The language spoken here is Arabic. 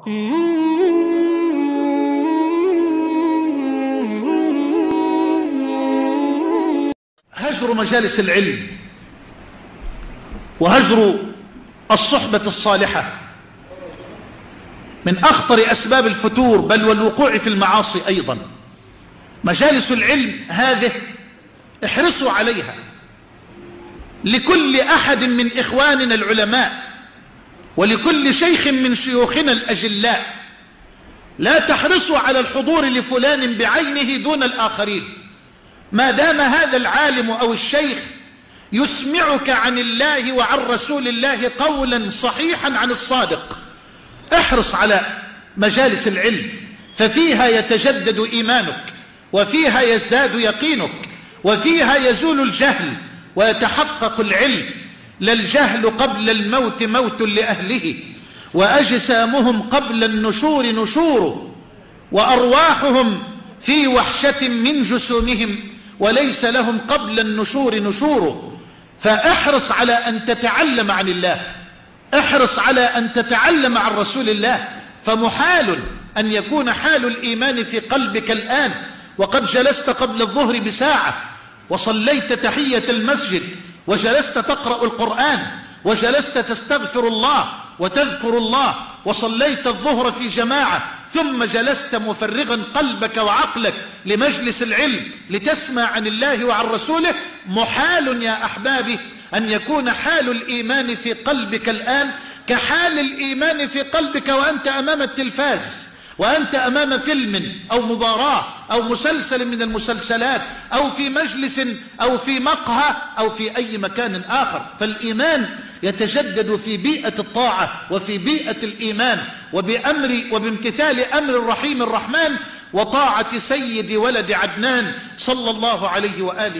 هجر مجالس العلم وهجر الصحبة الصالحة. من أخطر أسباب الفتور بل والوقوع في المعاصي أيضا. مجالس العلم هذه احرصوا عليها. لكل أحد من إخواننا العلماء ولكل شيخ من شيوخنا الأجلاء لا تحرصوا على الحضور لفلان بعينه دون الآخرين. ما دام هذا العالم أو الشيخ يسمعك عن الله وعن رسول الله قولا صحيحا عن الصادق احرص على مجالس العلم ففيها يتجدد إيمانك وفيها يزداد يقينك وفيها يزول الجهل ويتحقق العلم. لا الجهل قبل الموت موت لأهله وأجسامهم قبل النشور نشور وأرواحهم في وحشة من جسومهم وليس لهم قبل النشور نشور. فأحرص على أن تتعلم عن الله أحرص على أن تتعلم عن رسول الله. فمحال أن يكون حال الإيمان في قلبك الآن. وقد جلست قبل الظهر بساعة وصليت تحية المسجد. وجلست تقرأ القرآن وجلست تستغفر الله وتذكر الله وصليت الظهر في جماعة ثم جلست مفرغا قلبك وعقلك لمجلس العلم لتسمع عن الله وعن رسوله. محال يا أحبابي أن يكون حال الإيمان في قلبك الآن كحال الإيمان في قلبك وأنت أمام التلفاز. وأنت أمام فيلم أو مباراة أو مسلسل من المسلسلات أو في مجلس أو في مقهى أو في أي مكان آخر فالإيمان يتجدد في بيئة الطاعة وفي بيئة الإيمان وبأمر وبامتثال أمر الرحيم الرحمن وطاعة سيد ولد عدنان صلى الله عليه وآله